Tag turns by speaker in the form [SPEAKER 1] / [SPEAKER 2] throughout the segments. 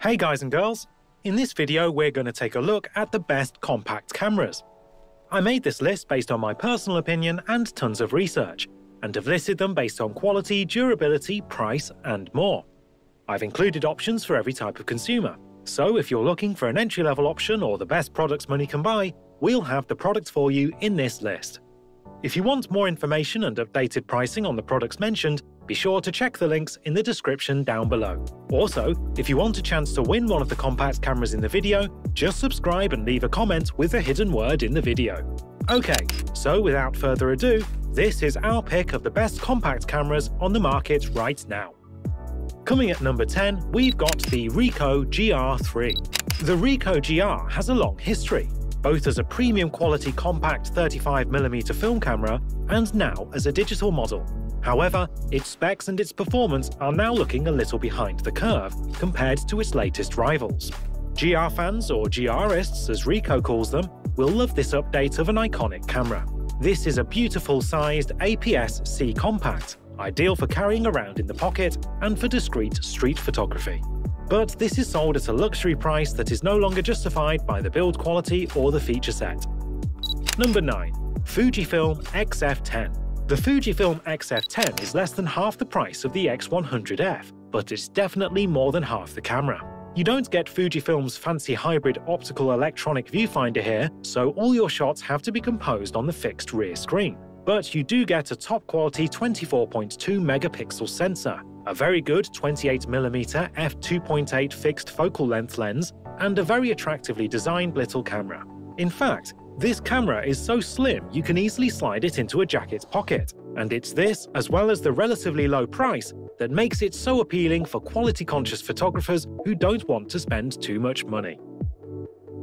[SPEAKER 1] Hey guys and girls! In this video we're going to take a look at the best compact cameras. I made this list based on my personal opinion and tons of research, and have listed them based on quality, durability, price, and more. I've included options for every type of consumer, so if you're looking for an entry-level option or the best products money can buy, we'll have the products for you in this list. If you want more information and updated pricing on the products mentioned, be sure to check the links in the description down below. Also, if you want a chance to win one of the compact cameras in the video, just subscribe and leave a comment with a hidden word in the video. Okay, so without further ado, this is our pick of the best compact cameras on the market right now. Coming at number 10, we've got the Ricoh GR3. The Ricoh GR has a long history, both as a premium quality compact 35mm film camera and now as a digital model. However, its specs and its performance are now looking a little behind the curve compared to its latest rivals. GR fans, or GRists as Ricoh calls them, will love this update of an iconic camera. This is a beautiful sized APS-C compact, ideal for carrying around in the pocket and for discreet street photography. But this is sold at a luxury price that is no longer justified by the build quality or the feature set. Number 9. Fujifilm X-F10 the Fujifilm X-F10 is less than half the price of the X100F, but it's definitely more than half the camera. You don't get Fujifilm's fancy hybrid optical electronic viewfinder here, so all your shots have to be composed on the fixed rear screen. But you do get a top quality 24.2 megapixel sensor, a very good 28mm f2.8 fixed focal length lens, and a very attractively designed little camera. In fact, this camera is so slim you can easily slide it into a jacket pocket, and it's this, as well as the relatively low price, that makes it so appealing for quality-conscious photographers who don't want to spend too much money.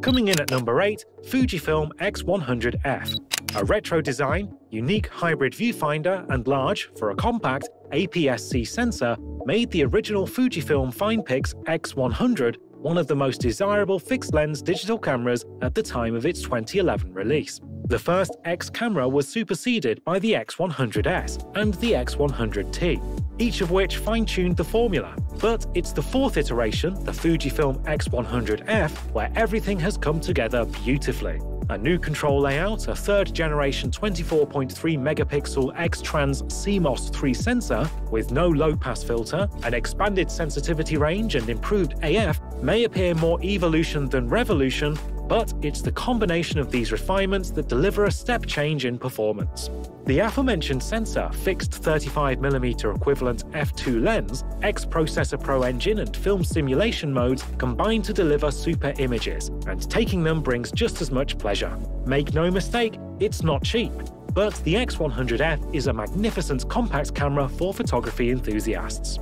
[SPEAKER 1] Coming in at number 8, Fujifilm X100F. A retro design, unique hybrid viewfinder, and large, for a compact, APS-C sensor made the original Fujifilm FinePix X100 one of the most desirable fixed-lens digital cameras at the time of its 2011 release. The first X camera was superseded by the X100S and the X100T, each of which fine-tuned the formula. But it's the fourth iteration, the Fujifilm X100F, where everything has come together beautifully a new control layout, a third generation 24.3 megapixel X-Trans CMOS 3 sensor with no low pass filter, an expanded sensitivity range, and improved AF may appear more evolution than revolution, but it's the combination of these refinements that deliver a step change in performance. The aforementioned sensor, fixed 35mm equivalent f2 lens, X Processor Pro engine and film simulation modes combine to deliver super images, and taking them brings just as much pleasure. Make no mistake, it's not cheap, but the X100F is a magnificent compact camera for photography enthusiasts.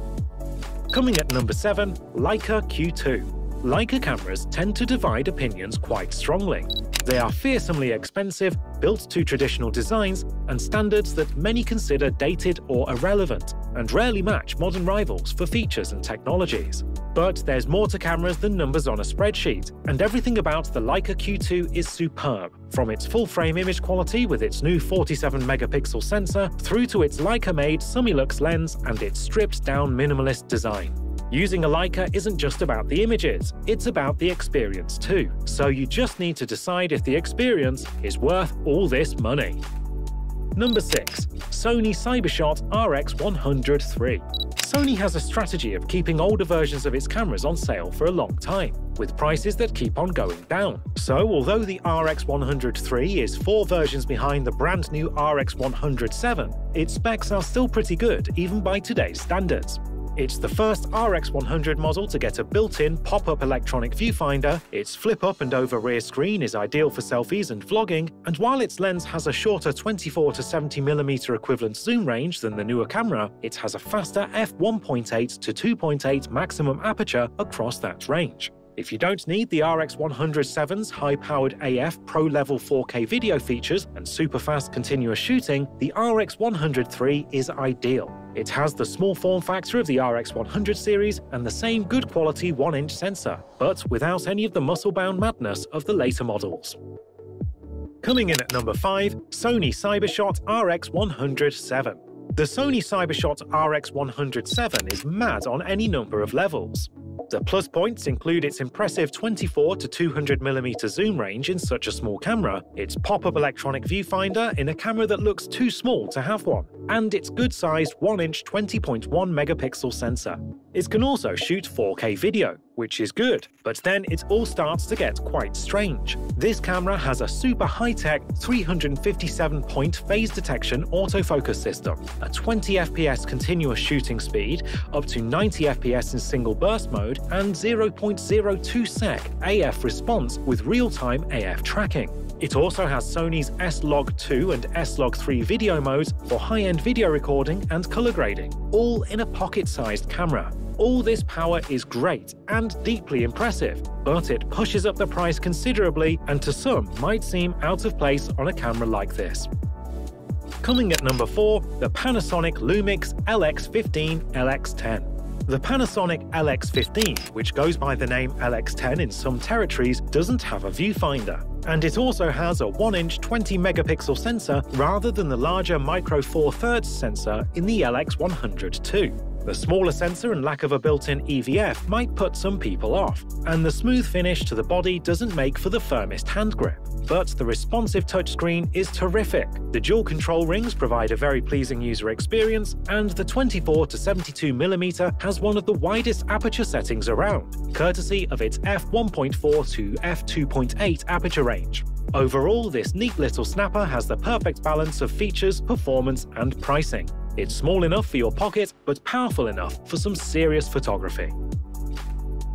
[SPEAKER 1] Coming at number 7, Leica Q2. Leica cameras tend to divide opinions quite strongly. They are fearsomely expensive, built to traditional designs, and standards that many consider dated or irrelevant, and rarely match modern rivals for features and technologies. But there's more to cameras than numbers on a spreadsheet, and everything about the Leica Q2 is superb, from its full-frame image quality with its new 47-megapixel sensor, through to its Leica-made Summilux lens and its stripped-down minimalist design. Using a Leica isn't just about the images, it's about the experience too, so you just need to decide if the experience is worth all this money. Number 6. Sony Cybershot RX100 III. Sony has a strategy of keeping older versions of its cameras on sale for a long time, with prices that keep on going down. So, although the RX100 III is four versions behind the brand new RX100 VII, its specs are still pretty good even by today's standards. It's the first RX100 model to get a built-in pop-up electronic viewfinder, its flip-up and over rear screen is ideal for selfies and vlogging, and while its lens has a shorter 24 to 70mm equivalent zoom range than the newer camera, it has a faster f1.8 to 2.8 maximum aperture across that range. If you don't need the RX100 VII's high-powered AF pro-level 4K video features and super-fast continuous shooting, the RX100 III is ideal. It has the small form factor of the RX 100 series and the same good quality 1-inch sensor, but without any of the muscle-bound madness of the later models. Coming in at number 5, Sony Cybershot RX100 VII. The Sony Cybershot RX100 VII is mad on any number of levels. The plus points include its impressive 24 to 200mm zoom range in such a small camera, its pop-up electronic viewfinder in a camera that looks too small to have one, and its good-sized 1-inch 20.1 megapixel sensor. It can also shoot 4K video, which is good, but then it all starts to get quite strange. This camera has a super high-tech 357-point phase detection autofocus system, a 20 fps continuous shooting speed, up to 90 fps in single burst mode, and 0.02 sec AF response with real-time AF tracking. It also has Sony's S-Log2 and S-Log3 video modes for high-end video recording and color grading, all in a pocket-sized camera. All this power is great and deeply impressive, but it pushes up the price considerably and to some might seem out of place on a camera like this. Coming at number 4, the Panasonic Lumix LX15 LX10. The Panasonic LX15, which goes by the name LX10 in some territories, doesn't have a viewfinder. And it also has a 1-inch 20-megapixel sensor rather than the larger Micro Four Thirds sensor in the LX100 II. The smaller sensor and lack of a built-in EVF might put some people off, and the smooth finish to the body doesn't make for the firmest hand grip. But the responsive touchscreen is terrific. The dual control rings provide a very pleasing user experience, and the 24 to 72mm has one of the widest aperture settings around, courtesy of its f1.4 to f2.8 aperture range. Overall, this neat little snapper has the perfect balance of features, performance, and pricing. It's small enough for your pocket, but powerful enough for some serious photography.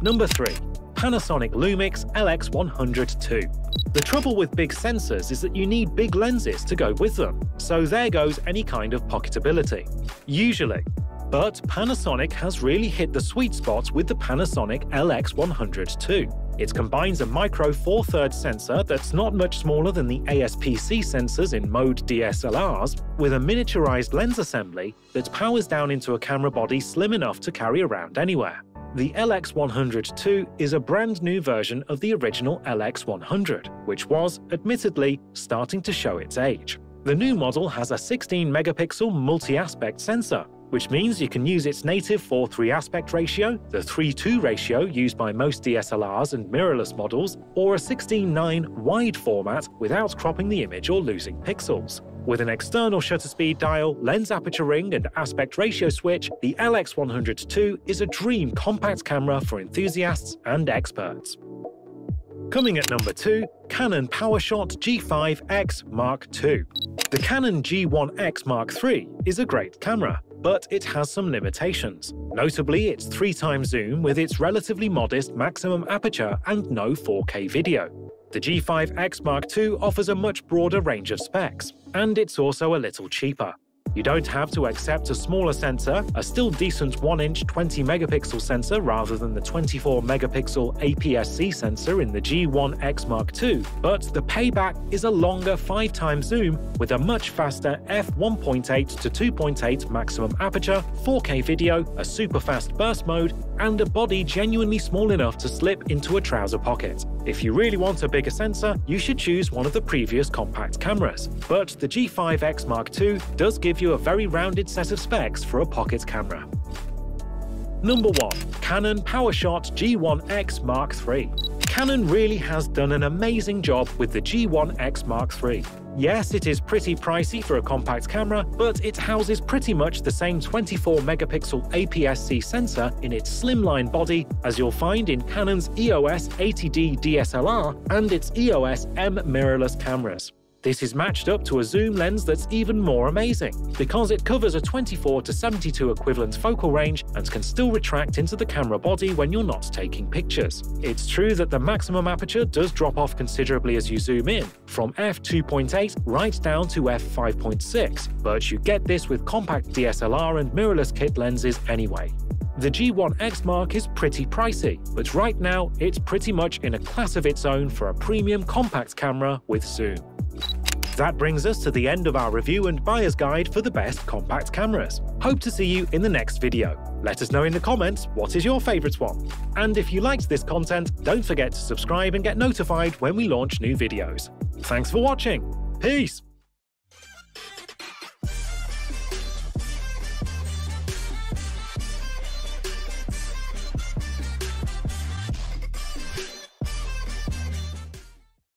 [SPEAKER 1] Number 3. Panasonic Lumix LX100 II. The trouble with big sensors is that you need big lenses to go with them, so there goes any kind of pocketability. Usually. But Panasonic has really hit the sweet spot with the Panasonic LX100 II. It combines a micro four thirds sensor that's not much smaller than the APS-C sensors in mode DSLRs, with a miniaturized lens assembly that powers down into a camera body slim enough to carry around anywhere. The LX100 II is a brand new version of the original LX100, which was, admittedly, starting to show its age. The new model has a 16 megapixel multi-aspect sensor, which means you can use its native 4-3 aspect ratio, the 3-2 ratio used by most DSLRs and mirrorless models, or a 16:9 wide format without cropping the image or losing pixels. With an external shutter speed dial, lens aperture ring, and aspect ratio switch, the LX100 II is a dream compact camera for enthusiasts and experts. Coming at number 2, Canon PowerShot G5X Mark II. The Canon G1X Mark III is a great camera, but it has some limitations. Notably, its 3 times zoom with its relatively modest maximum aperture and no 4K video. The G5X Mark II offers a much broader range of specs, and it's also a little cheaper. You don't have to accept a smaller sensor, a still decent 1-inch 20-megapixel sensor rather than the 24-megapixel APS-C sensor in the G1X Mark II, but the payback is a longer 5-time zoom with a much faster f1.8 to 2.8 maximum aperture, 4K video, a super fast burst mode, and a body genuinely small enough to slip into a trouser pocket. If you really want a bigger sensor, you should choose one of the previous compact cameras. But the G5X Mark II does give you a very rounded set of specs for a pocket camera. Number 1. Canon PowerShot G1X Mark III Canon really has done an amazing job with the G1X Mark III. Yes, it is pretty pricey for a compact camera, but it houses pretty much the same 24-megapixel APS-C sensor in its slimline body as you'll find in Canon's EOS 80D DSLR and its EOS M mirrorless cameras. This is matched up to a zoom lens that's even more amazing, because it covers a 24 to 72 equivalent focal range and can still retract into the camera body when you're not taking pictures. It's true that the maximum aperture does drop off considerably as you zoom in, from f2.8 right down to f5.6, but you get this with compact DSLR and mirrorless kit lenses anyway. The G1X Mark is pretty pricey, but right now it's pretty much in a class of its own for a premium compact camera with zoom. That brings us to the end of our review and buyer's guide for the best compact cameras. Hope to see you in the next video. Let us know in the comments what is your favourite one. And if you liked this content, don't forget to subscribe and get notified when we launch new videos. Thanks for watching. Peace!